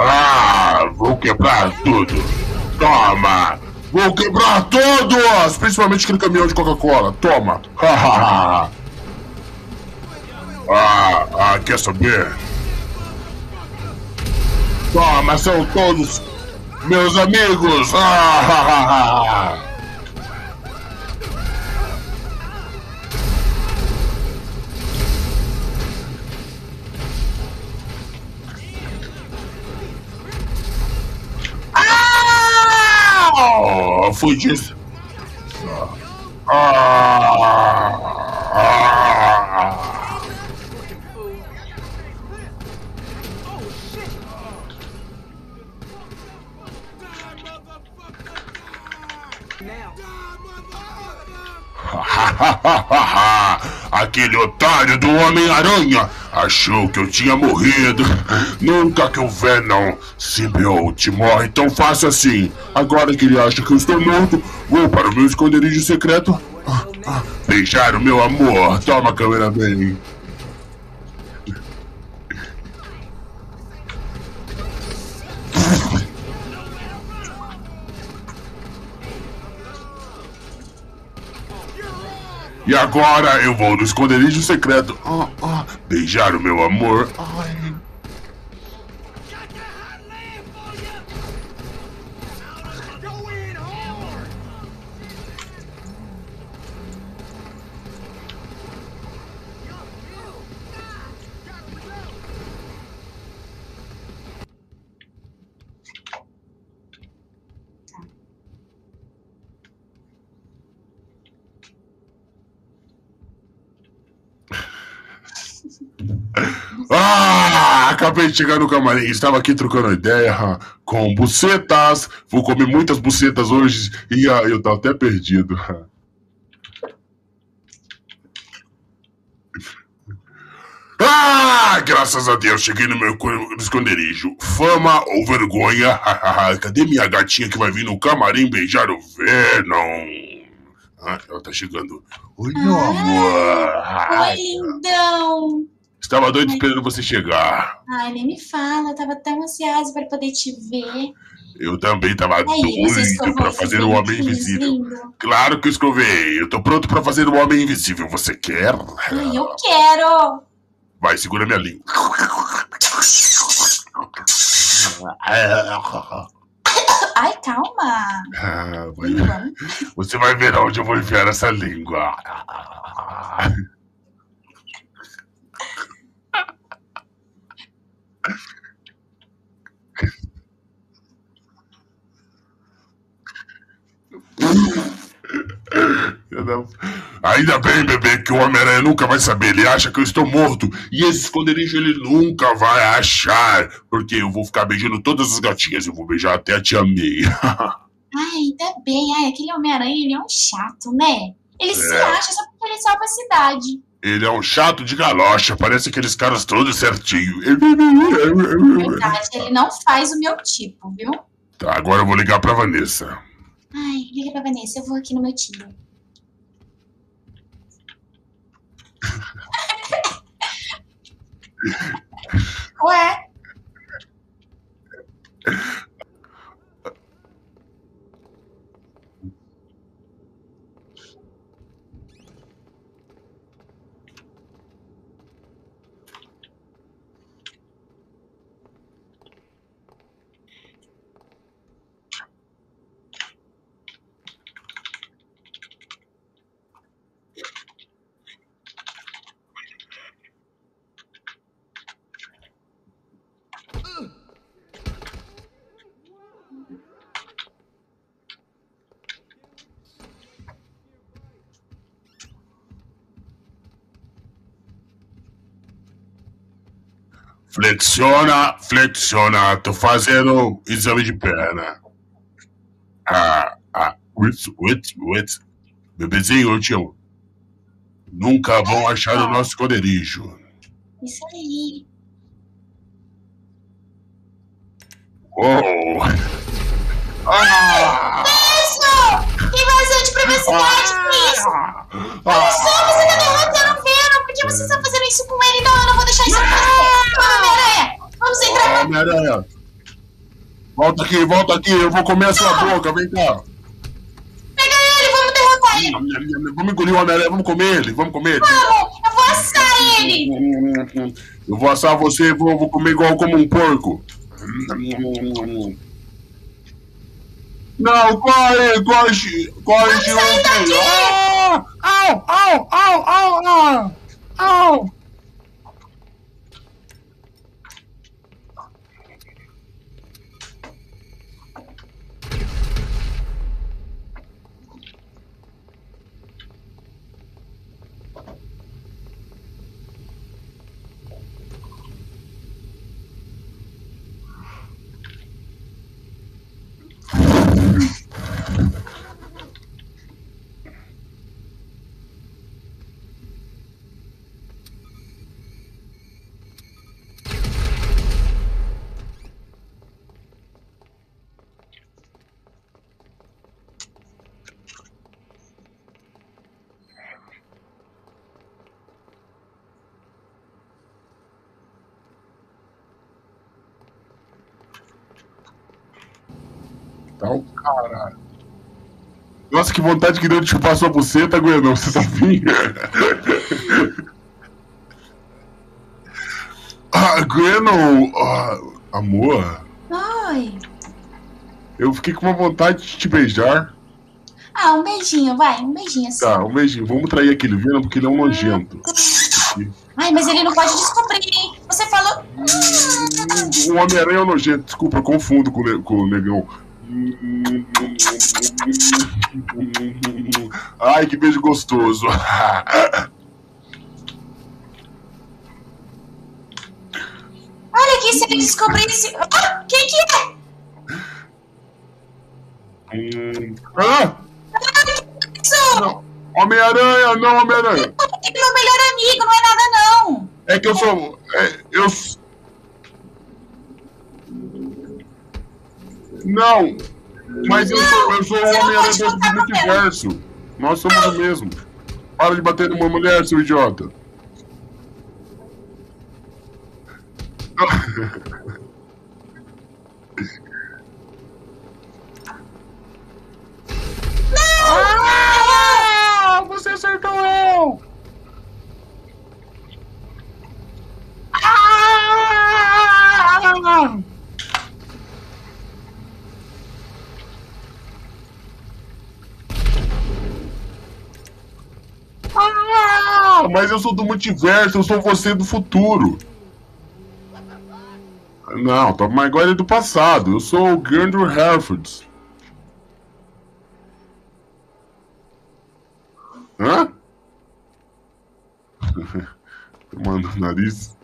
Ah, vou quebrar tudo. Toma! Vou quebrar todos! Principalmente aquele caminhão de Coca-Cola. Toma! ah, ah, quer saber? Toma, são todos meus amigos! Ah, Ah, foi disso. Ah, ah. Aquele otário do Homem-Aranha achou que eu tinha morrido. Nunca que o Venom simbionte morre tão fácil assim. Agora que ele acha que eu estou morto, vou para o meu esconderijo secreto. Beijar o meu amor. Toma, câmera agora eu vou no esconderijo secreto. Oh, oh, beijar o meu amor. Ai. Ah, acabei de chegar no camarim. Estava aqui trocando ideia com bucetas. Vou comer muitas bucetas hoje e ah, eu tô até perdido. Ah, graças a Deus, cheguei no meu esconderijo. Fama ou vergonha? Cadê minha gatinha que vai vir no camarim beijar o Venom? Ah, ela tá chegando. Oi, meu amor. Oi, lindão. Estava doido esperando você chegar. Ai, nem me fala, eu tava tão ansiosa para poder te ver. Eu também tava doido para fazer o Homem Invisível. Lindo. Claro que eu escovei. Eu tô pronto para fazer o Homem Invisível. Você quer? Ai, eu quero. Vai, segura minha língua. Ai, calma. Ah, vai... Você vai ver onde eu vou enfiar essa língua. Ainda bem, bebê, que o Homem-Aranha nunca vai saber. Ele acha que eu estou morto. E esse esconderijo ele nunca vai achar. Porque eu vou ficar beijando todas as gatinhas. Eu vou beijar até a tia May. Ai, ainda bem. Ai, aquele Homem-Aranha, ele é um chato, né? Ele é. se acha só porque ele salva a cidade. Ele é um chato de galocha, parece aqueles caras todos certinho. Verdade, ele não faz o meu tipo, viu? Tá, agora eu vou ligar pra Vanessa. Ai, liga pra Vanessa, eu vou aqui no meu time. what? Flexiona, flexiona. Tô fazendo exame de perna. Ah, ah, wait, wait, wait. Bebezinho, eu te amo. Nunca vão achar o nosso esconderijo. Isso aí. Oh! Ah! Isso! Invasão de privacidade, ah! isso! Olha só, você tá derrotando o Venom! Por que você está fazendo isso com ele? Não, eu não vou deixar isso acontecer! Homem-Aranha! Volta aqui, volta aqui, eu vou comer a sua boca, vem cá. Pega ele, vamos derrotar ele. Vamos engolir o Homem-Aranha, vamos comer ele, vamos comer ele. Vamos, eu vou assar ele. Eu vou assar você e vou, vou comer igual como um porco. Não, corre, corre, corre, sair daqui. Ah, Au, au, au, au, au, au. Tá o caralho. Nossa, que vontade que deu de chupar sua buceta, Gwenão. Você tá vindo? ah, Gwennon, ah, amor, Oi. eu fiquei com uma vontade de te beijar. Ah, um beijinho, vai, um beijinho assim. Tá, um beijinho. Vamos trair aquele Venom porque ele é um nojento. Ai, mas ele não pode descobrir, hein? Você falou. O Homem-Aranha é um nojento. Desculpa, eu confundo com o negão. Ai, que beijo gostoso. Olha aqui, se ele descobrisse. Ah, quem que é? ah, Isso! não. Homem-Aranha, não, Homem-Aranha. É meu melhor amigo, não é nada não. É que eu sou. é, eu. Não! Mas eu sou, eu sou o Homem-Aranha do multiverso. Nós somos o mesmo. Para de bater numa mulher, seu idiota. Ah, você acertou eu! Ah! Mas eu sou do multiverso, eu sou você do futuro. Não, Tom Maguire é do passado. Eu sou o Andrew Herford. Hã? Tomando o nariz.